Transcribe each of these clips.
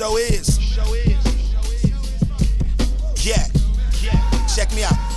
Show is. Yeah. Check me out.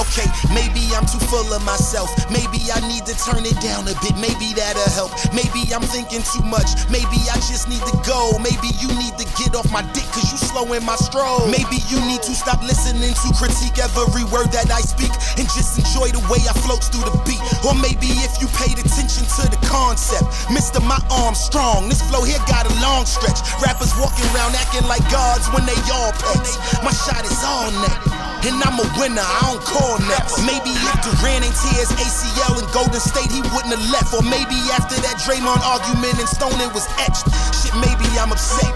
Okay, maybe I'm too full of myself. Maybe I need to turn it down a bit. Maybe that'll help. Maybe I'm thinking too much. Maybe I just need to go. Maybe you need to get off my dick cause you slowing my stroll. Maybe you need to stop listening to critique every word that I speak and just enjoy the way I float through the beat. Or maybe if you paid attention to the concept, Mr. My arm strong. This flow here got a long stretch. Rappers walking around acting like gods when they all pets. My shot is all net. And I'm a winner, I don't call next. Maybe if Durant ain't tears ACL in Golden State, he wouldn't have left. Or maybe after that Draymond argument and Stoning was etched. Shit, maybe I'm upset.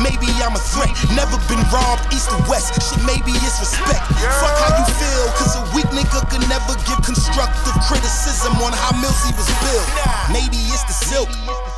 Maybe I'm a threat. Never been robbed east or west. Shit, maybe it's respect. Fuck how you feel, cause a weak nigga could never give constructive criticism on how Millzy was built. Maybe it's the silk.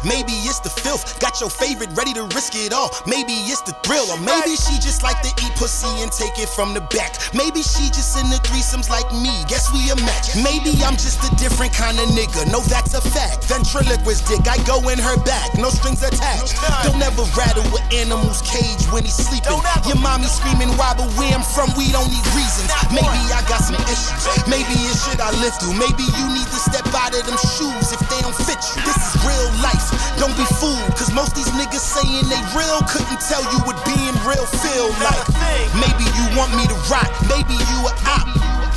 Maybe it's the filth. Got your favorite ready to risk it all. Maybe it's the thrill. Or maybe she just like to eat pussy and take it from the back. Maybe she just into threesomes like me. Guess we a match. Maybe I'm just a different kind of nigga. No, that's a fact. Ventriloquist dick. I go in her back. No strings attached. Don't ever rattle with animals cage when he's sleeping. Your mommy screaming why, but where I'm from, we don't need reasons. Maybe I got some issues. Maybe it's shit I live through. Maybe you need to step out of them shoes if they don't fit you. This is real life. Don't be fooled, cause most these niggas saying they real couldn't tell you what being real feel like. Maybe you want me to rock, maybe you a op.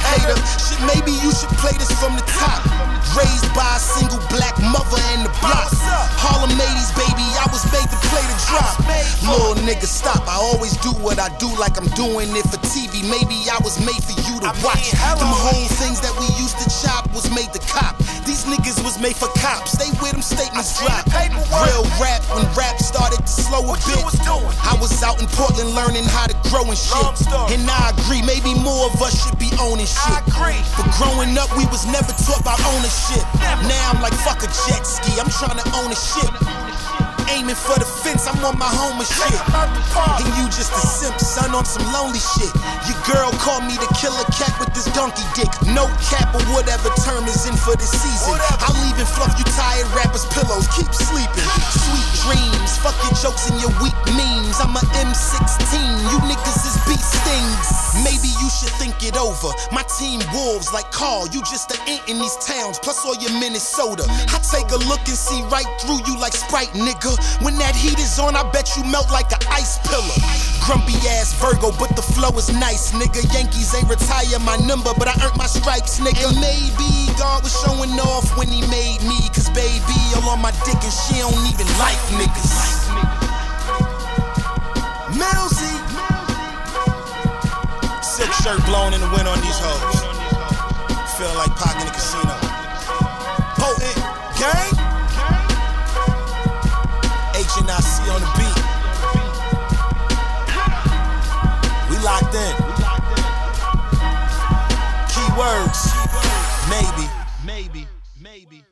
Hater, shit, maybe you should play this from the top. Raised by a single black mother in the block. Harlem 80s, baby, I was made to play the drop. Little nigga, stop. I always do what I do like I'm doing it for TV. Maybe I was made for you to watch. Them whole things that we used to chop was made to cop. Made for cops. They with them statements drop. Real rap when rap started to slow a bit. I was out in Portland learning how to grow and shit. And I agree, maybe more of us should be owning shit. But growing up, we was never taught about ownership. Now I'm like fuck a jet ski. I'm trying to own a ship. Aiming for the fence, I'm on my home and shit. And you just a simp, son, on some lonely shit. Your girl called me the killer cat with this donkey dick. No cap or whatever term is in for this season. I'll even fluff you tired rappers' pillows. Keep sleeping. Sweet dreams, fuck your jokes and your weak memes. I'm a M16, should think it over. My team wolves like Karl, you just an ant in these towns, plus all your Minnesota. I take a look and see right through you like Sprite, nigga. When that heat is on, I bet you melt like an ice pillar. Grumpy ass Virgo, but the flow is nice, nigga. Yankees ain't retire my number, but I earned my stripes, nigga. And maybe God was showing off when he made me, cause baby, all on my dick and she don't even like niggas. Shirt blown in the wind on these hoes. Feel like Pac in the casino. Potent gang. HNIC on the beat. We locked in. Keywords. Maybe. Maybe. Maybe.